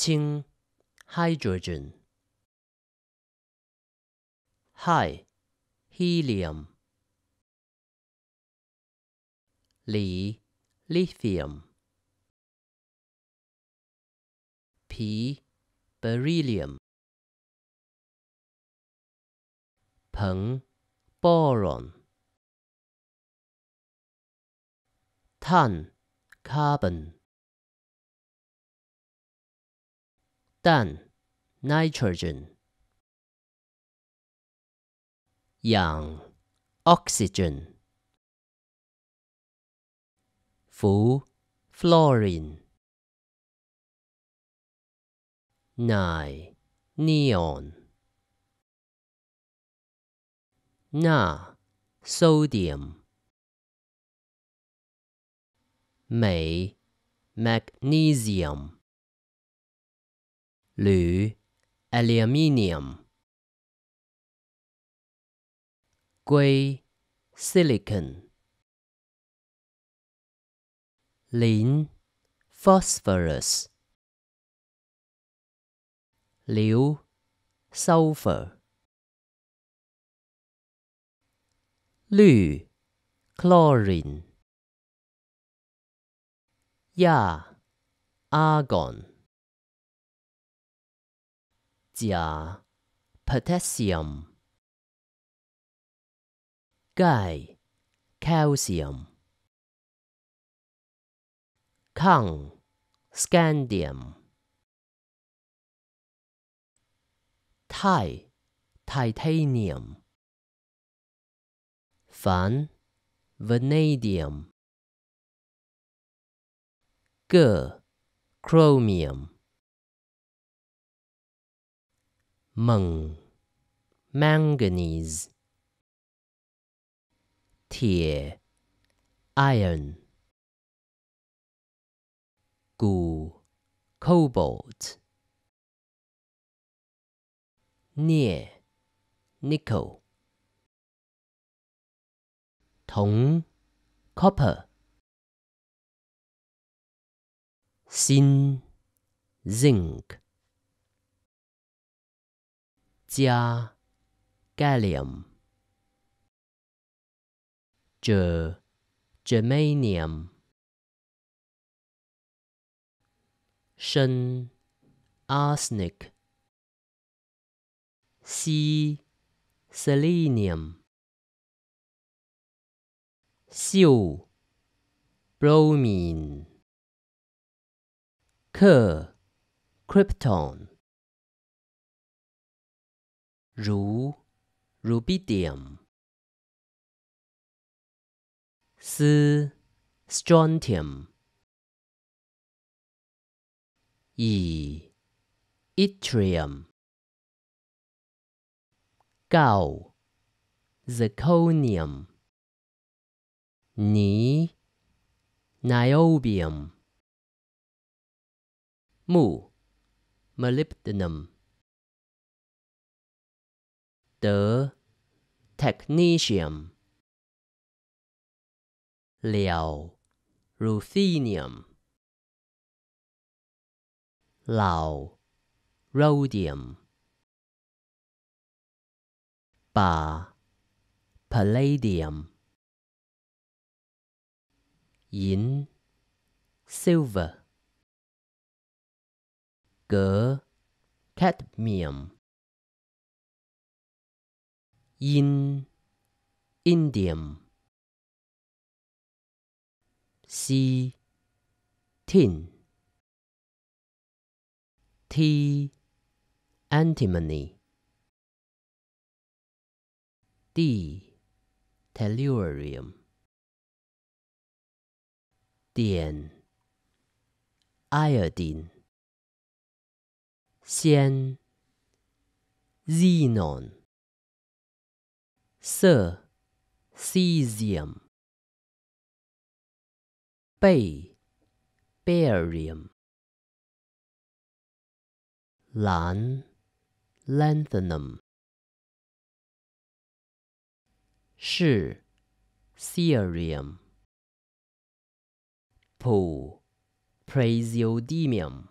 칭 hydrogen hi helium. Li lithium. P beryllium. Peng boron. Tan carbon. 氮 nitrogen 氧 oxygen 氟 fluorine 氖 neon 钠 sodium 镁 magnesium 铝 aluminium 硅 silicon 磷 phosphorus 硫 sulfur 氯 chlorine 氩 argon 钾, potassium. Guy, calcium. titanium. 钒, scandium. Thai, titanium. Fan, vanadium. Chromium. 锰 manganese 铁 iron 钴 cobalt 镍 nickel 铜 copper 锌 zinc 镓 gallium 锗 germanium 砷 arsenic 锡 selenium 溴 bromine 氪 krypton 如 rubidium, Si, strontium, Yi, yttrium, Ga, zirconium, Ni, niobium, Mu, molybdenum the technetium. Liao. Ruthenium. Lao. Rhodium. Ba. Palladium. Yin. Silver. Ge. Cadmium. 殷 indium 硒 tin T antimony D tellurium 碘 iodine 氙 xenon 铯 cesium 钡 barium 蓝 lanthanum 是 cerium 钋 praseodymium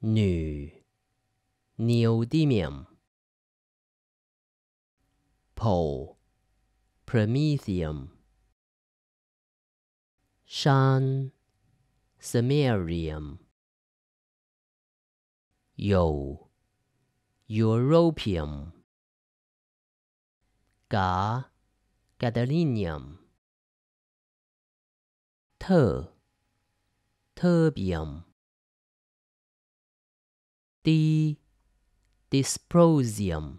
女，neodymium。pole, promethium, shan, samarium, yo, europium, ga, gadolinium, ter, terbium, di, dysprosium.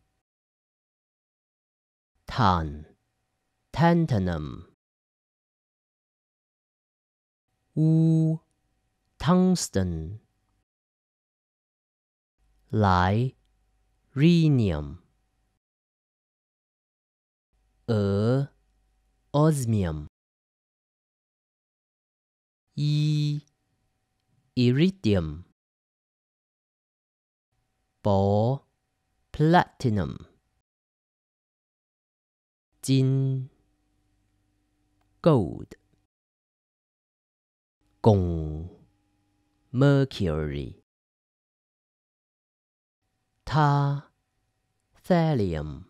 Tan, tantalum. Wu, tungsten. Lai, rhenium. E, osmium. I, iridium. Bo, platinum. 金、gold, gong, mercury, ta, thallium,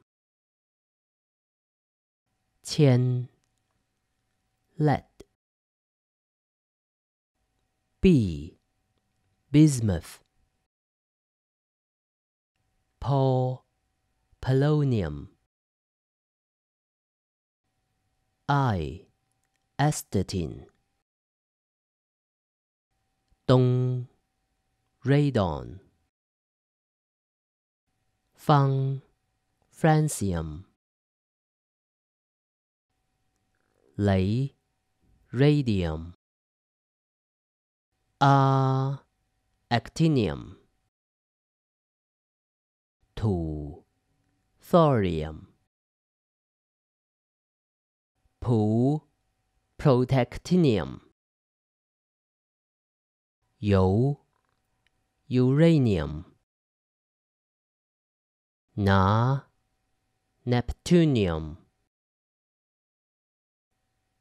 qian, b, bismuth, polonium I. Astatine. Dong. Radon. Fang. Francium. Lei. Radium. A. Actinium. 土 Thorium protactinium. yo. uranium. na. neptunium.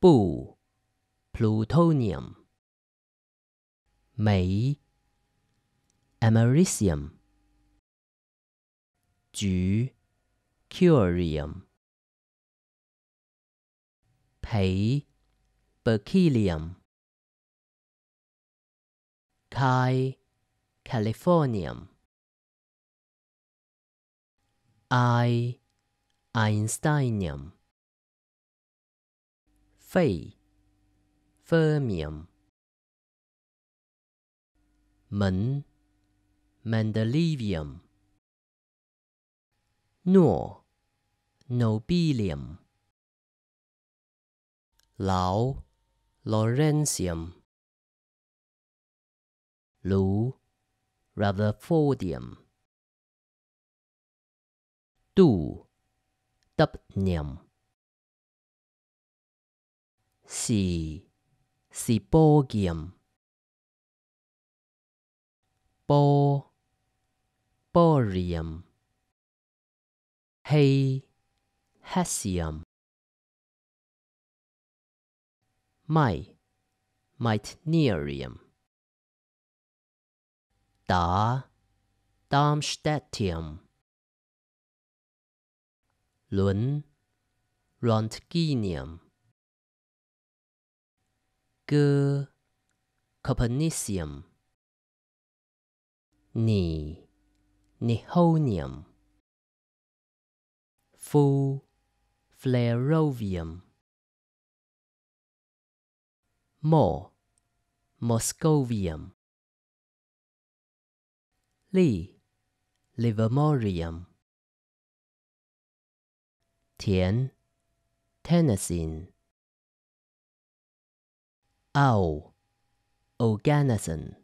bu. plutonium. me. americium. du. curium. Pay Berkelium Chi Californium I Einsteinium Fe Fermium Men Mendelevium Nor Nobilium 劳 Lawrencium. Lu Rutherfordium. Du Dubnium Si Seaborgium Bo Bohrium Hay Hassium my Meitnerium. Da Darmstadtium. Lun Roentgenium. Ge Copernicium. Ni Nihonium. Fu flerovium. Mo, Moscovium. Li, Livermorium. Tian, Tennessine. Au, Oganesson.